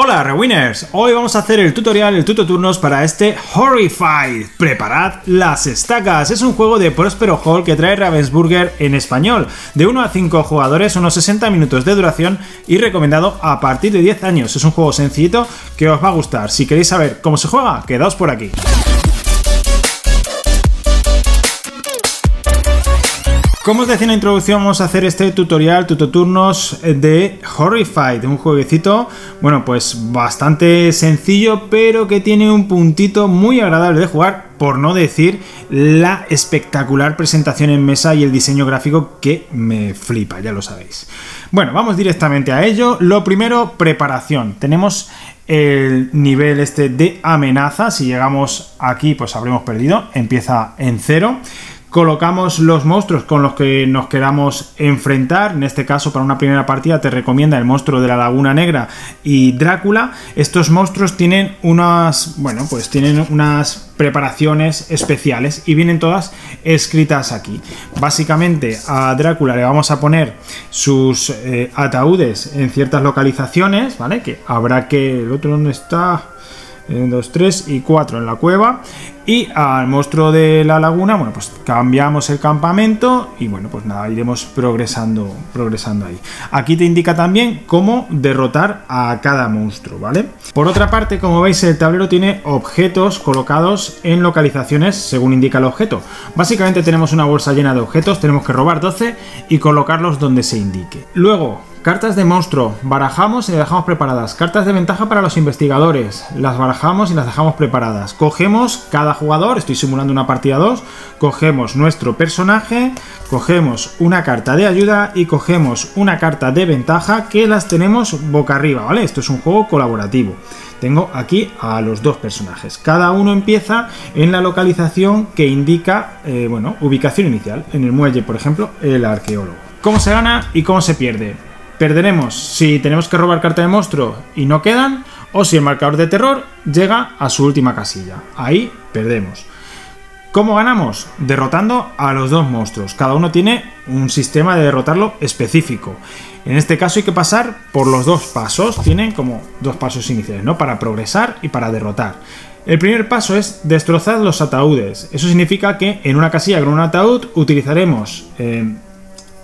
Hola Rewinners, hoy vamos a hacer el tutorial, el tutoturnos para este Horrified. Preparad las estacas, es un juego de Prospero Hall que trae Ravensburger en español, de 1 a 5 jugadores, unos 60 minutos de duración y recomendado a partir de 10 años. Es un juego sencillito que os va a gustar. Si queréis saber cómo se juega, quedaos por aquí. Como os decía en la introducción, vamos a hacer este tutorial, tutoturnos de Horrified, un jueguecito, bueno, pues bastante sencillo, pero que tiene un puntito muy agradable de jugar, por no decir la espectacular presentación en mesa y el diseño gráfico que me flipa, ya lo sabéis. Bueno, vamos directamente a ello. Lo primero, preparación. Tenemos el nivel este de amenaza. Si llegamos aquí, pues habremos perdido. Empieza en cero colocamos los monstruos con los que nos queramos enfrentar. En este caso, para una primera partida, te recomienda el monstruo de la Laguna Negra y Drácula. Estos monstruos tienen unas, bueno, pues tienen unas preparaciones especiales y vienen todas escritas aquí. Básicamente a Drácula le vamos a poner sus eh, ataúdes en ciertas localizaciones, ¿vale? Que habrá que... ¿El otro dónde está? 2, 3 y 4 en la cueva. Y al monstruo de la laguna, bueno, pues cambiamos el campamento y bueno, pues nada, iremos progresando, progresando ahí. Aquí te indica también cómo derrotar a cada monstruo, ¿vale? Por otra parte, como veis, el tablero tiene objetos colocados en localizaciones según indica el objeto. Básicamente tenemos una bolsa llena de objetos, tenemos que robar 12 y colocarlos donde se indique. Luego, Cartas de monstruo, barajamos y las dejamos preparadas. Cartas de ventaja para los investigadores, las barajamos y las dejamos preparadas. Cogemos cada jugador, estoy simulando una partida 2, cogemos nuestro personaje, cogemos una carta de ayuda y cogemos una carta de ventaja que las tenemos boca arriba, ¿vale? Esto es un juego colaborativo. Tengo aquí a los dos personajes. Cada uno empieza en la localización que indica, eh, bueno, ubicación inicial. En el muelle, por ejemplo, el arqueólogo. ¿Cómo se gana y cómo se pierde? Perderemos si tenemos que robar carta de monstruo y no quedan, o si el marcador de terror llega a su última casilla. Ahí perdemos. ¿Cómo ganamos? Derrotando a los dos monstruos. Cada uno tiene un sistema de derrotarlo específico. En este caso hay que pasar por los dos pasos. Tienen como dos pasos iniciales, ¿no? Para progresar y para derrotar. El primer paso es destrozar los ataúdes. Eso significa que en una casilla con un ataúd utilizaremos eh,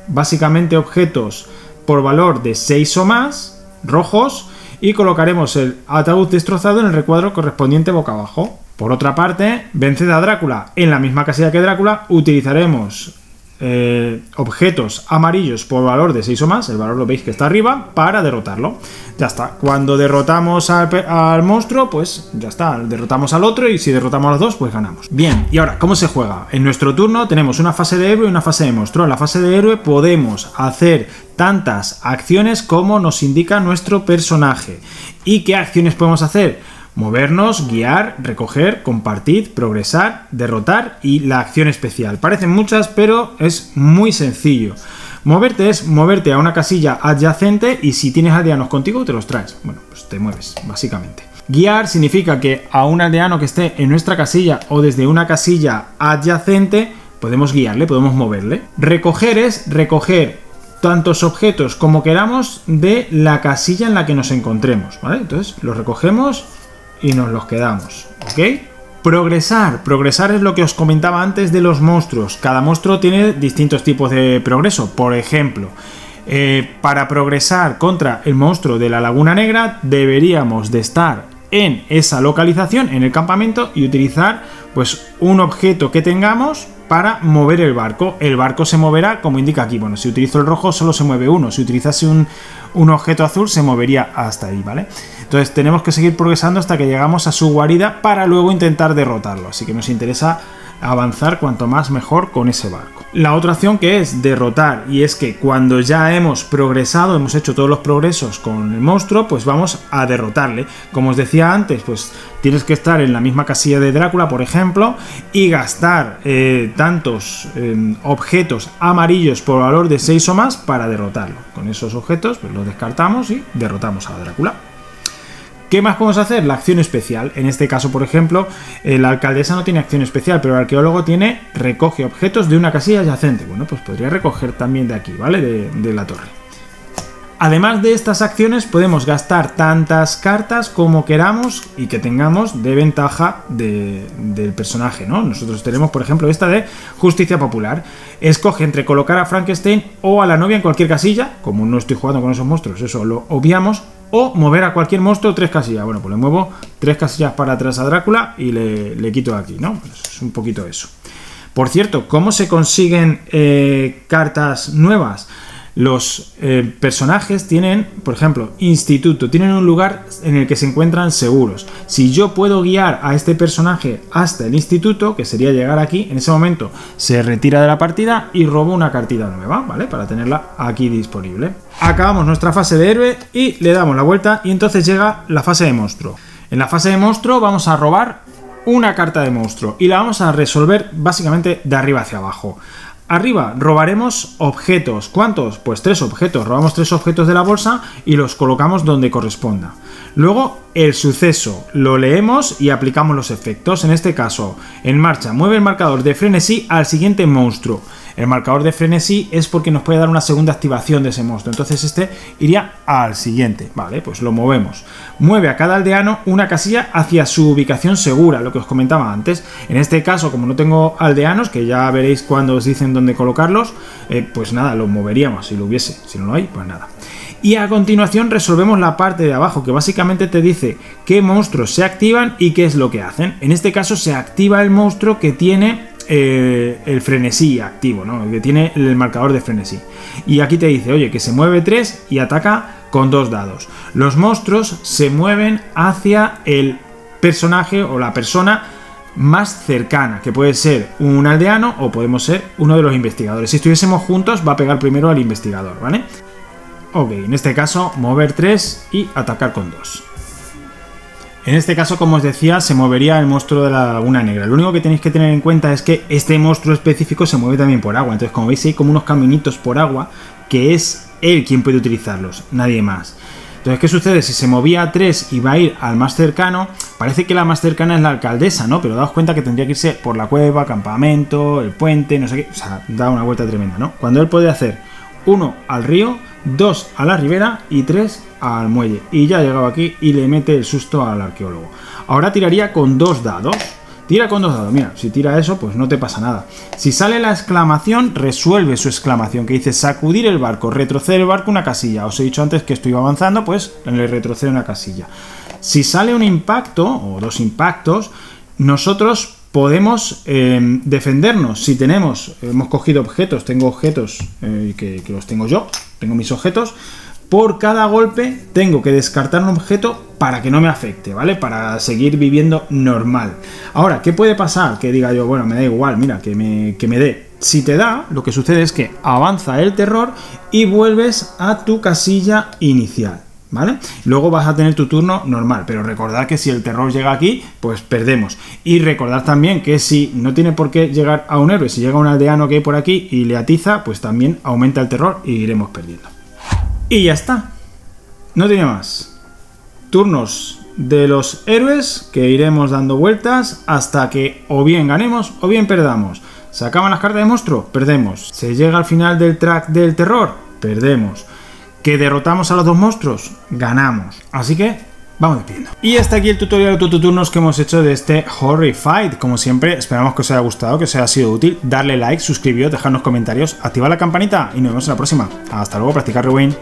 básicamente objetos por valor de 6 o más, rojos, y colocaremos el ataúd destrozado en el recuadro correspondiente boca abajo. Por otra parte, venced a Drácula en la misma casilla que Drácula, utilizaremos eh, objetos amarillos por valor de 6 o más, el valor lo veis que está arriba, para derrotarlo. Ya está. Cuando derrotamos al, monstruo, pues ya está. Derrotamos al otro y si derrotamos a los dos, pues ganamos. Bien, y ahora, ¿cómo se juega? En nuestro turno tenemos una fase de héroe y una fase de monstruo. En la fase de héroe podemos hacer tantas acciones como nos indica nuestro personaje. ¿Y qué acciones podemos hacer? Movernos, guiar, recoger, compartir, progresar, derrotar y la acción especial. Parecen muchas, pero es muy sencillo. Moverte es moverte a una casilla adyacente y si tienes aldeanos contigo te los traes. Bueno, pues te mueves, básicamente. Guiar significa que a un aldeano que esté en nuestra casilla o desde una casilla adyacente podemos guiarle, podemos moverle. Recoger es recoger tantos objetos como queramos de la casilla en la que nos encontremos, ¿vale? Entonces los recogemos y nos los quedamos, ¿ok? Progresar. Progresar es lo que os comentaba antes de los monstruos. Cada monstruo tiene distintos tipos de progreso. Por ejemplo, eh, para progresar contra el monstruo de la Laguna Negra deberíamos de estar en esa localización, en el campamento, y utilizar pues un objeto que tengamos para mover el barco. El barco se moverá como indica aquí. Bueno, si utilizo el rojo solo se mueve uno. Si utilizase un, un objeto azul se movería hasta ahí, ¿vale? Entonces tenemos que seguir progresando hasta que llegamos a su guarida para luego intentar derrotarlo. Así que nos interesa avanzar cuanto más mejor con ese barco. La otra opción que es derrotar y es que cuando ya hemos progresado, hemos hecho todos los progresos con el monstruo, pues vamos a derrotarle. Como os decía antes, pues tienes que estar en la misma casilla de Drácula, por ejemplo, y gastar eh, tantos eh, objetos amarillos por valor de 6 o más para derrotarlo. Con esos objetos pues los descartamos y derrotamos a Drácula. ¿Qué más podemos hacer? La acción especial. En este caso, por ejemplo, eh, la alcaldesa no tiene acción especial, pero el arqueólogo tiene recoge objetos de una casilla adyacente. Bueno, pues podría recoger también de aquí, ¿vale? De, la torre. Además de estas acciones podemos gastar tantas cartas como queramos y que tengamos de ventaja del personaje, ¿no? Nosotros tenemos, por ejemplo, esta de Justicia Popular. Escoge entre colocar a Frankenstein o a la novia en cualquier casilla, como no estoy jugando con esos monstruos, eso lo obviamos, o mover a cualquier monstruo tres casillas. Bueno, pues le muevo tres casillas para atrás a Drácula y le, quito aquí, ¿no? Pues es un poquito eso. Por cierto, ¿cómo se consiguen eh, cartas nuevas? Los eh, personajes tienen, por ejemplo, instituto, tienen un lugar en el que se encuentran seguros. Si yo puedo guiar a este personaje hasta el instituto, que sería llegar aquí, en ese momento se retira de la partida y robo una cartita nueva, ¿vale? Para tenerla aquí disponible. Acabamos nuestra fase de héroe y le damos la vuelta y entonces llega la fase de monstruo. En la fase de monstruo vamos a robar una carta de monstruo y la vamos a resolver básicamente de arriba hacia abajo. Arriba robaremos objetos. ¿Cuántos? Pues tres objetos. Robamos tres objetos de la bolsa y los colocamos donde corresponda. Luego el suceso. Lo leemos y aplicamos los efectos. En este caso, en marcha, mueve el marcador de frenesí al siguiente monstruo. El marcador de frenesí es porque nos puede dar una segunda activación de ese monstruo. Entonces este iría al siguiente. Vale, pues lo movemos. Mueve a cada aldeano una casilla hacia su ubicación segura, lo que os comentaba antes. En este caso, como no tengo aldeanos, que ya veréis cuando os dicen dónde colocarlos, eh, pues nada, lo moveríamos si lo hubiese. Si no lo hay, pues nada. Y a continuación resolvemos la parte de abajo, que básicamente te dice qué monstruos se activan y qué es lo que hacen. En este caso se activa el monstruo que tiene eh, el frenesí activo, ¿no? que tiene el marcador de frenesí. Y aquí te dice, oye, que se mueve 3 y ataca con dos dados. Los monstruos se mueven hacia el personaje o la persona más cercana, que puede ser un aldeano o podemos ser uno de los investigadores. Si estuviésemos juntos, va a pegar primero al investigador, ¿vale? Ok, en este caso, mover 3 y atacar con 2. En este caso, como os decía, se movería el monstruo de la laguna negra. Lo único que tenéis que tener en cuenta es que este monstruo específico se mueve también por agua. Entonces, como veis, hay como unos caminitos por agua que es él quien puede utilizarlos, nadie más. Entonces, ¿qué sucede? Si se movía a 3 y va a ir al más cercano, parece que la más cercana es la alcaldesa, ¿no? Pero daos cuenta que tendría que irse por la cueva, campamento, el puente, no sé qué. O sea, da una vuelta tremenda, ¿no? Cuando él puede hacer uno al río, dos a la ribera y tres al muelle. Y ya ha llegado aquí y le mete el susto al arqueólogo. Ahora tiraría con dos dados. Tira con dos dados. Mira, si tira eso, pues no te pasa nada. Si sale la exclamación, resuelve su exclamación, que dice sacudir el barco, retroceder el barco una casilla. Os he dicho antes que estoy avanzando, pues le retrocede una casilla. Si sale un impacto, o dos impactos, nosotros podemos eh, defendernos. Si tenemos, hemos cogido objetos, tengo objetos eh, que los tengo yo, tengo mis objetos, por cada golpe tengo que descartar un objeto para que no me afecte, ¿vale? Para seguir viviendo normal. Ahora, ¿qué puede pasar? Que diga yo, bueno, me da igual, mira, que me, que me dé. Si te da, lo que sucede es que avanza el terror y vuelves a tu casilla inicial. ¿Vale? Luego vas a tener tu turno normal, pero recordad que si el terror llega aquí, pues perdemos. Y recordad también que si no tiene por qué llegar a un héroe, si llega un aldeano que hay por aquí y le atiza, pues también aumenta el terror y iremos perdiendo. Y ya está. No tiene más. Turnos de los héroes que iremos dando vueltas hasta que o bien ganemos o bien perdamos. ¿Se acaban las cartas de monstruo? Perdemos. ¿Se llega al final del track del terror? Perdemos. ¿Que derrotamos a los dos monstruos? Ganamos. Así que vamos despidiendo. Y hasta aquí el tutorial de turnos que hemos hecho de este Horrified. Como siempre, esperamos que os haya gustado, que os haya sido útil. Darle like, suscribiros, dejarnos comentarios, activar la campanita y nos vemos en la próxima. Hasta luego, practicar rewind.